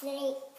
Three.